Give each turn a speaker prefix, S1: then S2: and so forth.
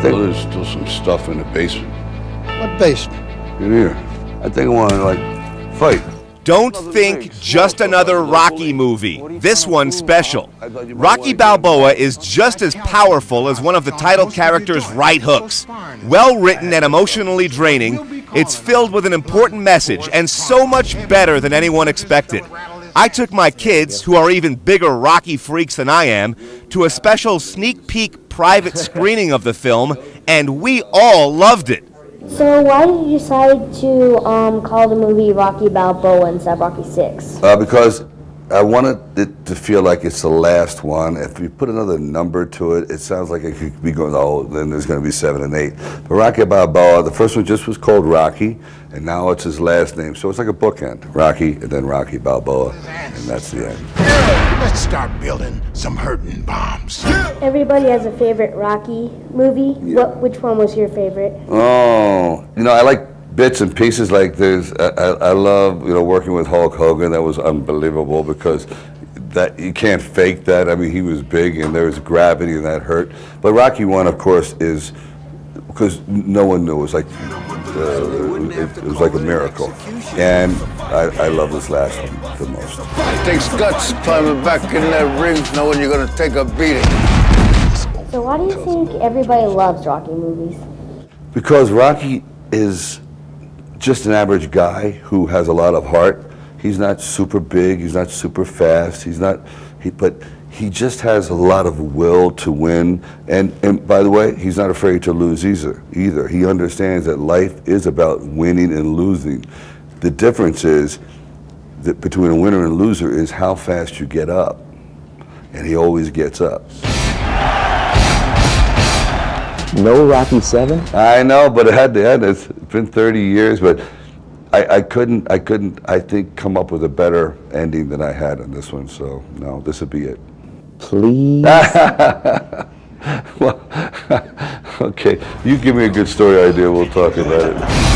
S1: think there's still some stuff in the basement.
S2: What basement?
S1: In here. I think I want to, like, fight.
S3: Don't think just another Rocky movie. This one's special. Rocky Balboa is just as powerful as one of the title character's right hooks. Well written and emotionally draining, it's filled with an important message and so much better than anyone expected. I took my kids, who are even bigger Rocky freaks than I am, to a special sneak peek private screening of the film, and we all loved it.
S4: So why did you decide to um, call the movie Rocky Balboa instead of Rocky Six?
S1: Uh, because I wanted it to feel like it's the last one. If you put another number to it, it sounds like it could be going, oh, then there's going to be seven and eight. But Rocky Balboa, the first one just was called Rocky, and now it's his last name. So it's like a bookend. Rocky, and then Rocky Balboa, and that's the end.
S5: Let's start building some hurting bombs.
S4: Everybody has a favorite Rocky movie. What? Which one was your favorite?
S1: Oh, you know, I like bits and pieces like this. I, I, I love, you know, working with Hulk Hogan. That was unbelievable because that you can't fake that. I mean, he was big and there was gravity and that hurt. But Rocky One, of course, is because no one knew. It was like uh, it, it was like a miracle, and I, I love this last one the most.
S2: It takes guts climbing back in that ring knowing you're gonna take a beating.
S4: So why do you think everybody loves Rocky movies?
S1: Because Rocky is just an average guy who has a lot of heart. He's not super big. He's not super fast. He's not, he, but he just has a lot of will to win. And, and by the way, he's not afraid to lose either. Either he understands that life is about winning and losing. The difference is that between a winner and a loser is how fast you get up. And he always gets up.
S6: No Rocky Seven.
S1: I know, but it had to end. It's been 30 years, but I, I couldn't, I couldn't, I think, come up with a better ending than I had on this one. So no, this would be it.
S6: Please.
S1: well, okay, you give me a good story idea. We'll talk about it.